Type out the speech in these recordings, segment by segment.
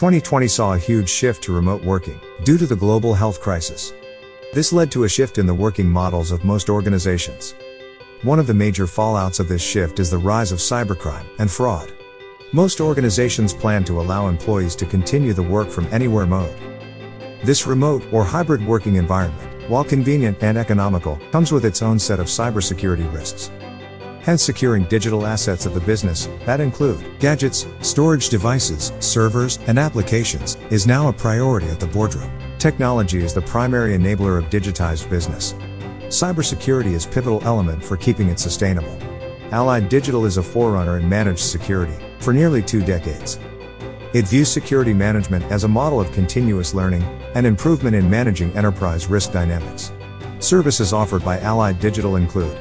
2020 saw a huge shift to remote working due to the global health crisis. This led to a shift in the working models of most organizations. One of the major fallouts of this shift is the rise of cybercrime and fraud. Most organizations plan to allow employees to continue the work from anywhere mode. This remote or hybrid working environment, while convenient and economical, comes with its own set of cybersecurity risks. Hence securing digital assets of the business, that include gadgets, storage devices, servers, and applications, is now a priority at the boardroom. Technology is the primary enabler of digitized business. Cybersecurity is pivotal element for keeping it sustainable. Allied Digital is a forerunner in managed security for nearly two decades. It views security management as a model of continuous learning and improvement in managing enterprise risk dynamics. Services offered by Allied Digital include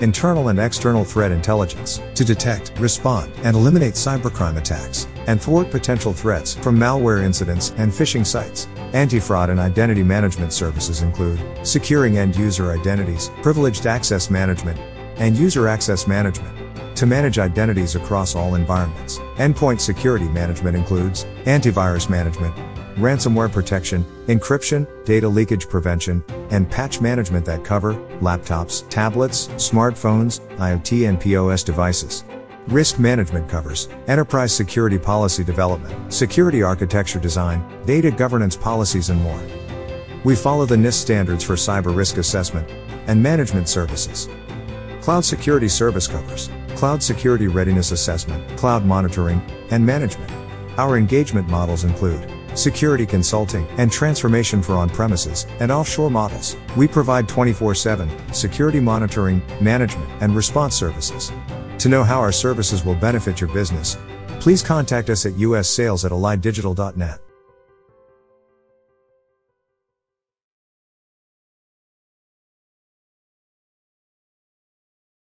internal and external threat intelligence to detect, respond, and eliminate cybercrime attacks and thwart potential threats from malware incidents and phishing sites. Anti-fraud and identity management services include securing end user identities, privileged access management, and user access management to manage identities across all environments. Endpoint security management includes antivirus management, ransomware protection, encryption, data leakage prevention, and patch management that cover laptops, tablets, smartphones, IoT and POS devices. Risk management covers enterprise security policy development, security architecture design, data governance policies, and more. We follow the NIST standards for cyber risk assessment and management services. Cloud security service covers cloud security readiness assessment, cloud monitoring, and management. Our engagement models include security consulting, and transformation for on premises and offshore models. We provide 24 7 security monitoring, management, and response services. To know how our services will benefit your business, please contact us at ussales at.